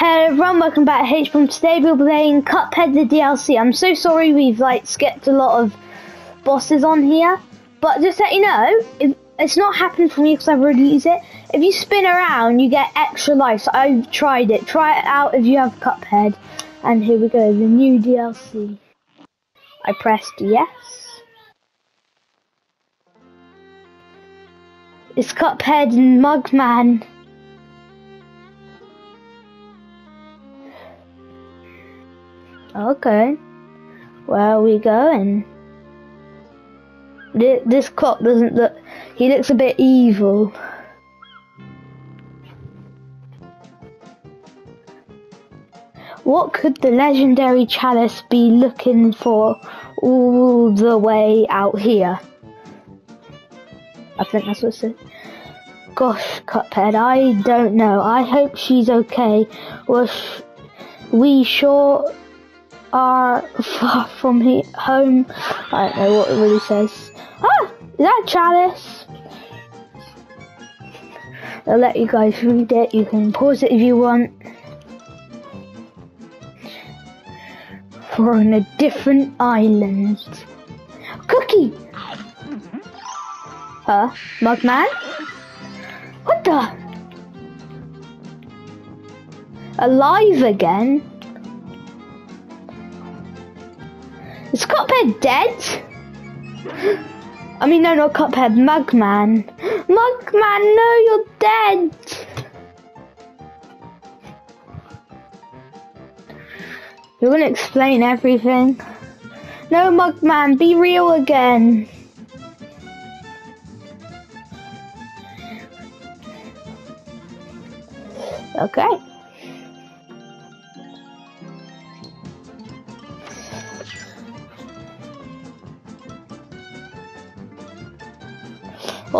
Hello everyone, welcome back to H Bomb. Today we're playing Cuphead the DLC. I'm so sorry we've like skipped a lot of bosses on here, but just let you know, if, it's not happened for me because I've already used it. If you spin around, you get extra life. So I've tried it. Try it out if you have Cuphead. And here we go, the new DLC. I pressed yes. It's Cuphead and Mugman. Okay. Where are we going? This clock doesn't look... He looks a bit evil. What could the legendary chalice be looking for all the way out here? I think that's what it said. Gosh, Cuphead, I don't know. I hope she's okay. Was we sure are far from he home. I don't know what it really says. Ah, is that Chalice? I'll let you guys read it. You can pause it if you want. We're on a different island. Cookie! Huh? Mugman? What the? Alive again? Dead? I mean, no, not Cuphead, Mugman. Mugman, no, you're dead. You're gonna explain everything. No, Mugman, be real again. Okay.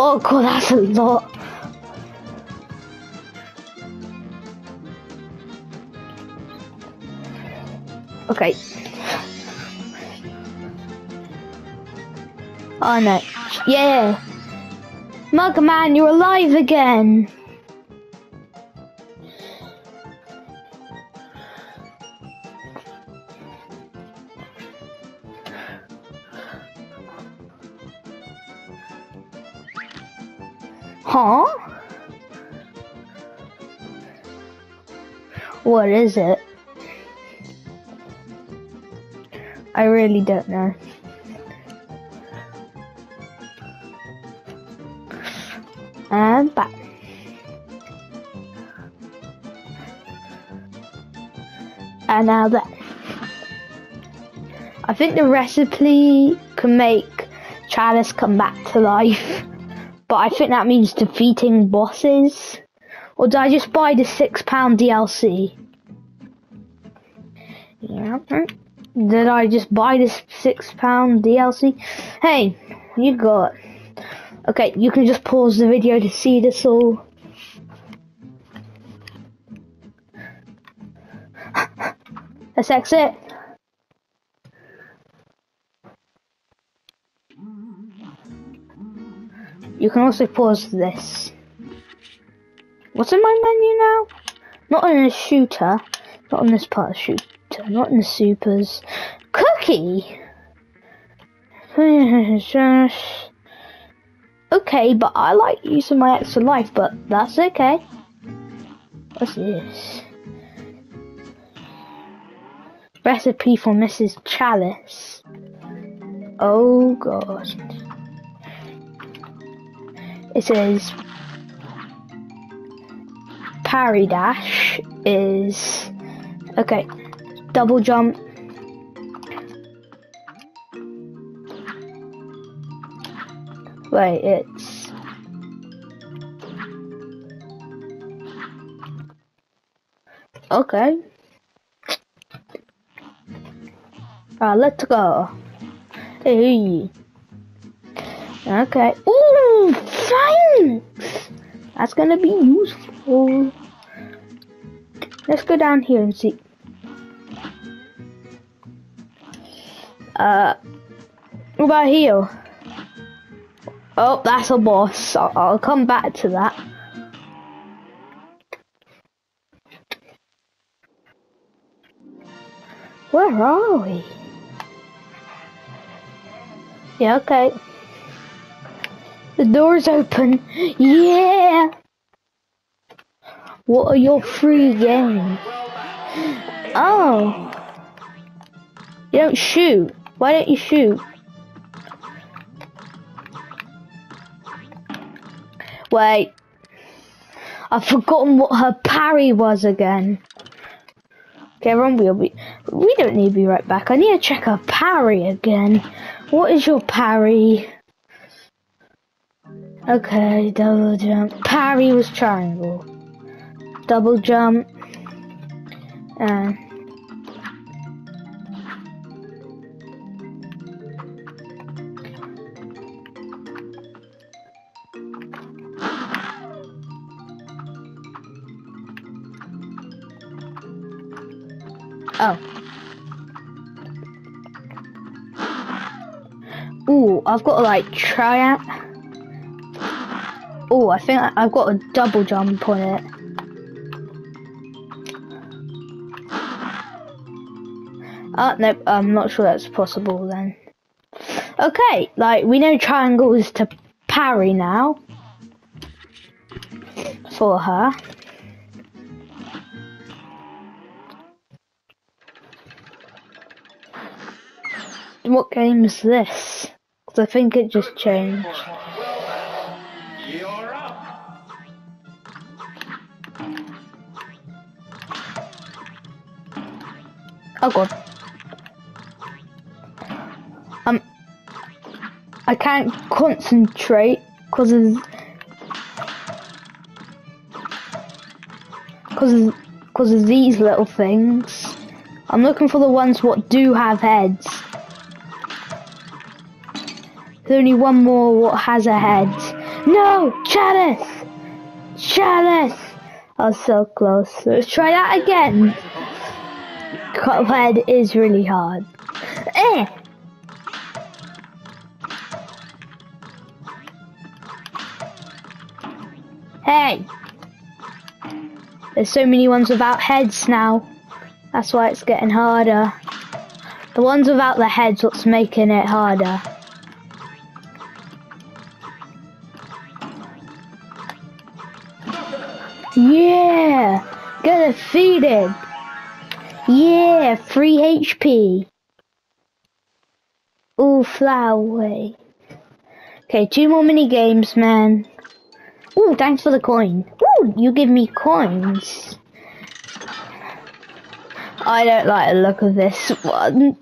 Oh god, that's a lot. Okay. Oh no. Yeah. Mugman, you're alive again. Huh? What is it? I really don't know. And back. And now that. I think the recipe can make Chalice come back to life. But I think that means defeating bosses. Or did I just buy the £6 DLC? Yeah. Did I just buy this £6 DLC? Hey, you got... Okay, you can just pause the video to see this all. Let's exit. You can also pause this. What's in my menu now? Not in the shooter. Not in this part of shooter. Not in the supers. Cookie! okay, but I like using my extra life, but that's okay. What's this? Recipe for Mrs. Chalice. Oh god. It says parry dash is okay. Double jump. Wait, it's okay. Uh, let's go. Hey. Okay. Ooh, thanks. That's gonna be useful. Let's go down here and see. Uh, what about here? Oh, that's a boss. I'll, I'll come back to that. Where are we? Yeah, okay. The door's open. Yeah! What are your free games? Oh. You don't shoot. Why don't you shoot? Wait. I've forgotten what her parry was again. Okay, everyone, we'll be, we don't need to be right back. I need to check her parry again. What is your parry? Okay, double jump. Parry was triangle. Double jump. And Oh. Ooh, I've got to like try out. Oh, I think I've got a double jump on it. Oh, nope, I'm not sure that's possible then. Okay, like, we know triangle is to parry now. For her. What game is this? Because I think it just changed. Oh god. Um, I can't concentrate because of because of, cause of these little things. I'm looking for the ones what do have heads. There's only one more what has a head. No! Chalice! Chalice! I was so close. Let's try that again. Cuphead is really hard. Eh! Hey! There's so many ones without heads now. That's why it's getting harder. The ones without the heads what's making it harder. Yeah! Get defeated! Yeah, free HP. Ooh, flower. Okay, two more mini games, man. Ooh, thanks for the coin. Ooh, you give me coins. I don't like the look of this one.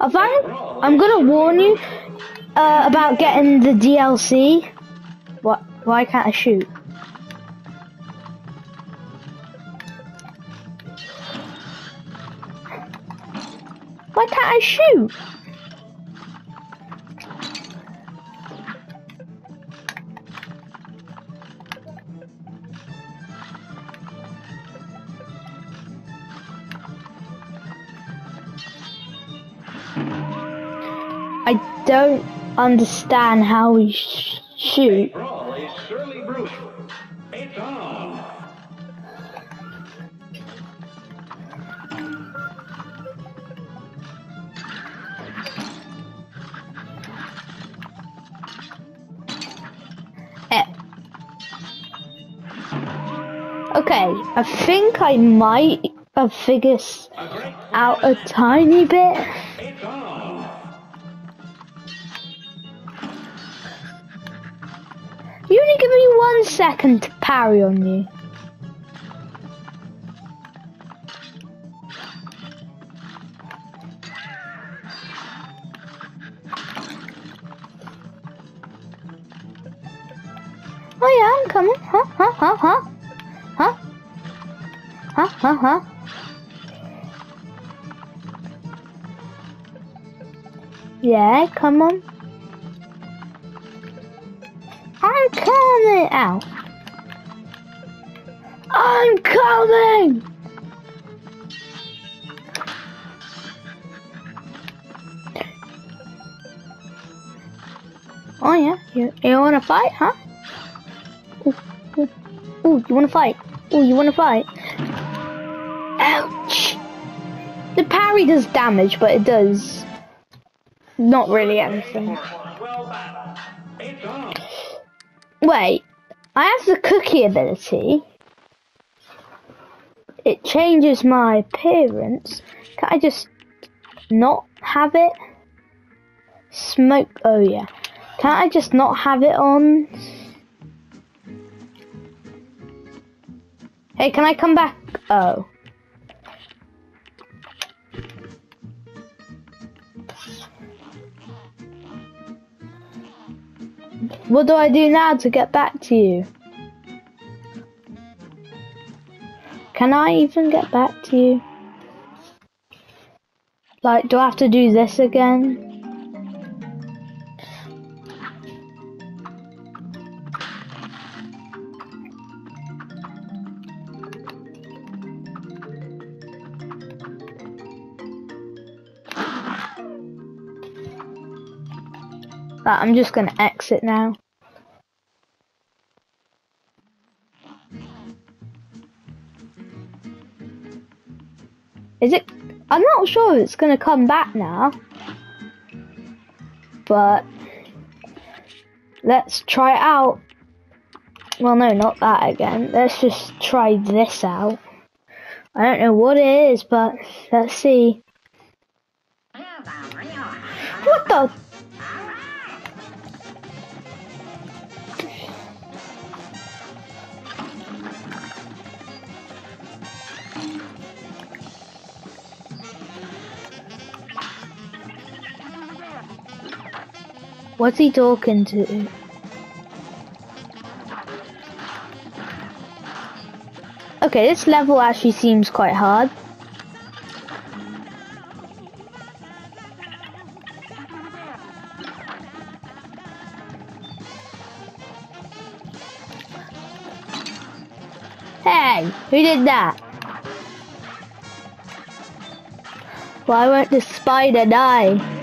I I'm gonna warn you uh, about getting the DLC. What? Why can't I shoot? Can't I shoot? I don't understand how we sh shoot. I think I might have figured out a tiny bit. You only give me one second to parry on you. Oh yeah, I'm coming. Huh? Huh? Huh? Huh? Huh? Huh? Yeah, come on. I'm coming out. I'm coming. Oh yeah, you you wanna fight, huh? Ooh, ooh, ooh you wanna fight? Ooh, you wanna fight? Parry does damage, but it does not really anything. Wait, I have the cookie ability. It changes my appearance. Can I just not have it? Smoke. Oh yeah. Can't I just not have it on? Hey, can I come back? Oh. What do I do now to get back to you? Can I even get back to you? Like, do I have to do this again? I'm just gonna exit now. Is it? I'm not sure it's gonna come back now. But let's try it out. Well, no, not that again. Let's just try this out. I don't know what it is, but let's see. What the? What's he talking to? Okay, this level actually seems quite hard. Hey, who did that? Why won't the spider die?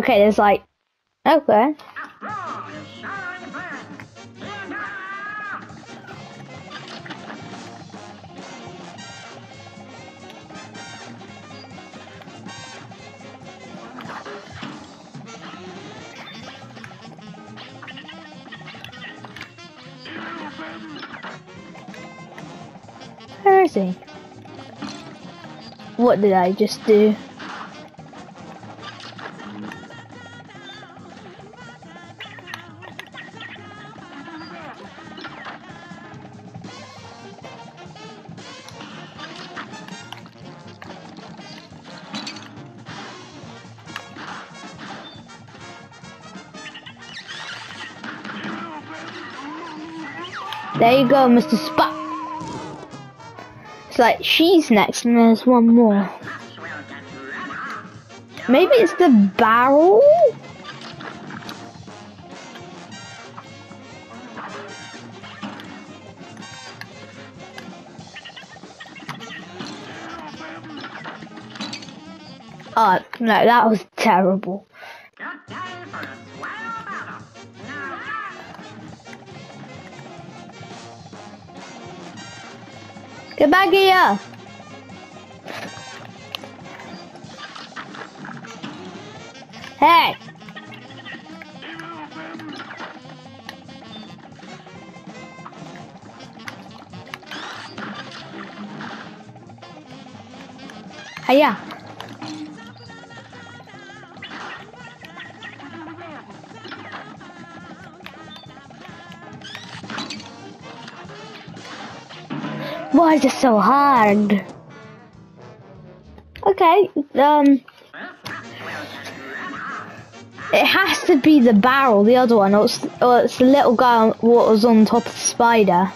Okay, there's like, okay. Where is he? What did I just do? There you go, Mr. Spot. It's like she's next and there's one more. Maybe it's the barrel? Oh, no, that was terrible. Get back here! Hey! Why is it so hard? Okay, um... It has to be the barrel, the other one, or it's, or it's the little guy what was on top of the spider.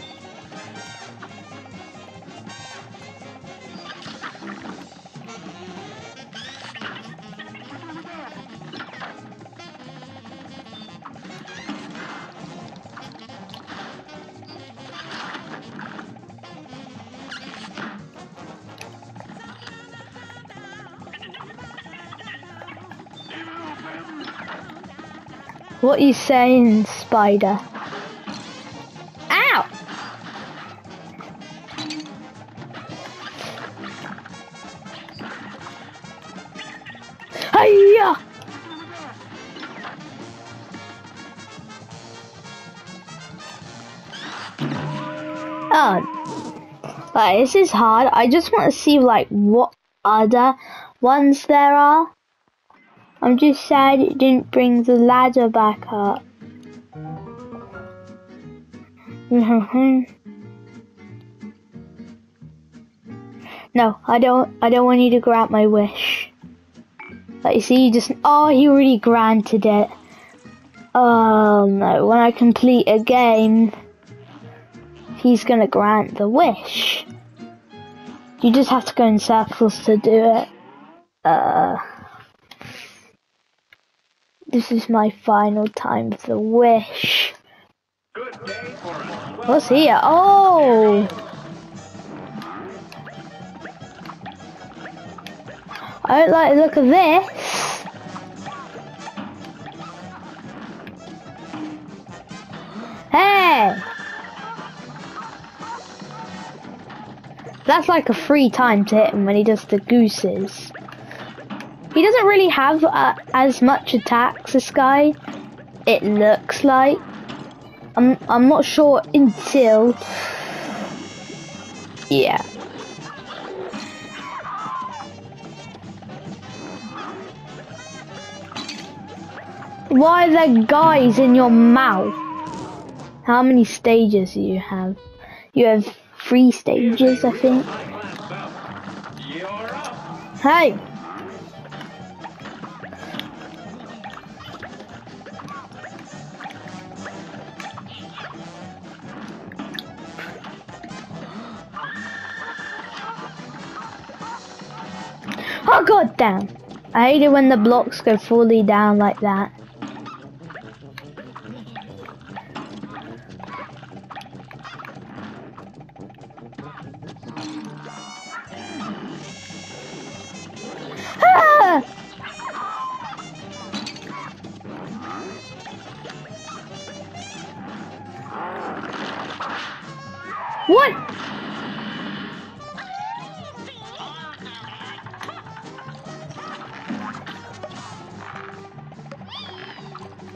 what you're saying, Spider. Ow! Hiya! Oh. Like, this is hard. I just want to see, like, what other ones there are. I'm just sad it didn't bring the ladder back up. no, I don't. I don't want you to grant my wish. Like you see, you just oh, he already granted it. Oh no! When I complete a game, he's gonna grant the wish. You just have to go in circles to do it. Uh. This is my final time for the wish. What's here? Oh! I don't like the look of this. Hey! That's like a free time to hit him when he does the gooses. He doesn't really have uh, as much attacks, this guy. It looks like. I'm, I'm not sure until... Yeah. Why are there guys in your mouth? How many stages do you have? You have three stages, I think. Hey! Oh god damn. I hate it when the blocks go fully down like that.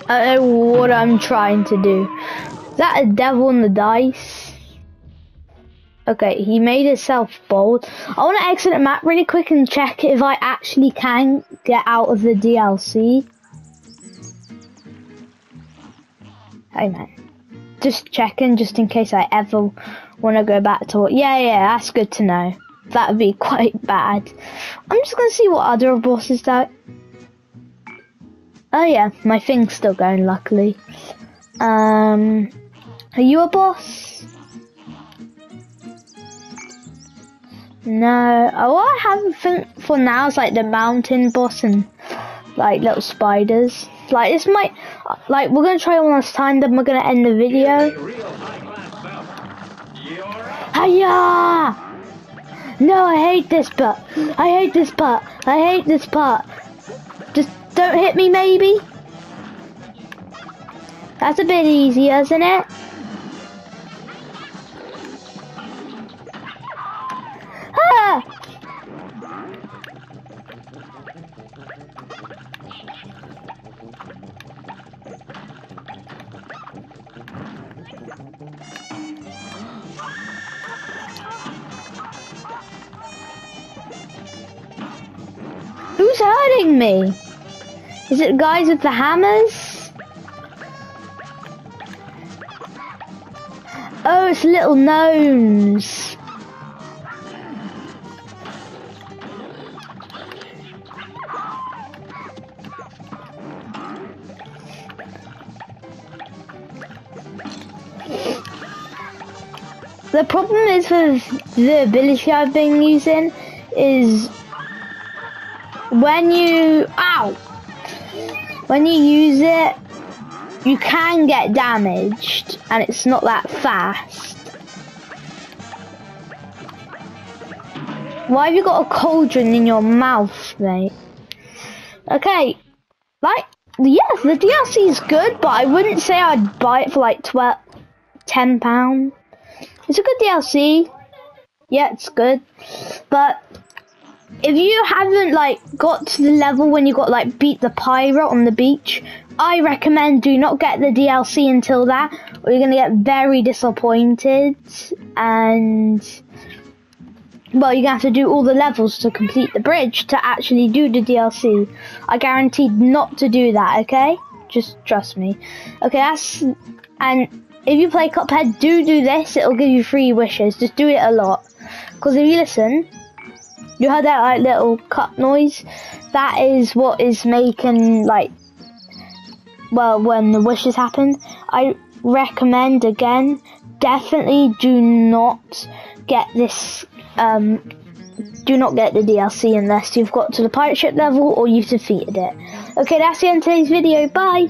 I know what I'm trying to do. Is that a devil in the dice? Okay, he made himself bold. I want to exit the map really quick and check if I actually can get out of the DLC. Hey man, just checking just in case I ever want to go back to it. Yeah, yeah, that's good to know. That would be quite bad. I'm just gonna see what other bosses that Oh yeah, my thing's still going luckily. Um, are you a boss? No. Oh, I have a thing for now is like the mountain boss and like little spiders. Like this might, like we're gonna try one last time, then we're gonna end the video. Hiya! No, I hate this part. I hate this part. I hate this part. Don't hit me, maybe? That's a bit easier, isn't it? Ah! Who's hurting me? Is it guys with the hammers? Oh, it's little gnomes. The problem is with the ability I've been using is when you, ow, when you use it, you can get damaged and it's not that fast. Why have you got a cauldron in your mouth, mate? Okay, like, yes, the DLC is good, but I wouldn't say I'd buy it for like 12, 10 pounds. It's a good DLC. Yeah, it's good. But if you haven't like got to the level when you got like beat the pirate on the beach, I recommend do not get the DLC until that, or you're gonna get very disappointed and well, you're gonna have to do all the levels to complete the bridge to actually do the DLC. I guaranteed not to do that, okay? Just trust me. Okay, that's and if you play Cuphead, do do this. It'll give you free wishes. Just do it a lot. Because if you listen, you heard that like little cut noise. That is what is making like well when the wishes happen. I recommend again, definitely do not get this. Um, do not get the DLC unless you've got to the pirate ship level or you've defeated it. Okay, that's the end of today's video. Bye.